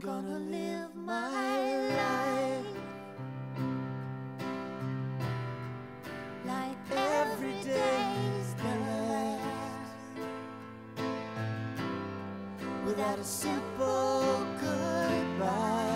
gonna live my life like every day's the last without a simple goodbye.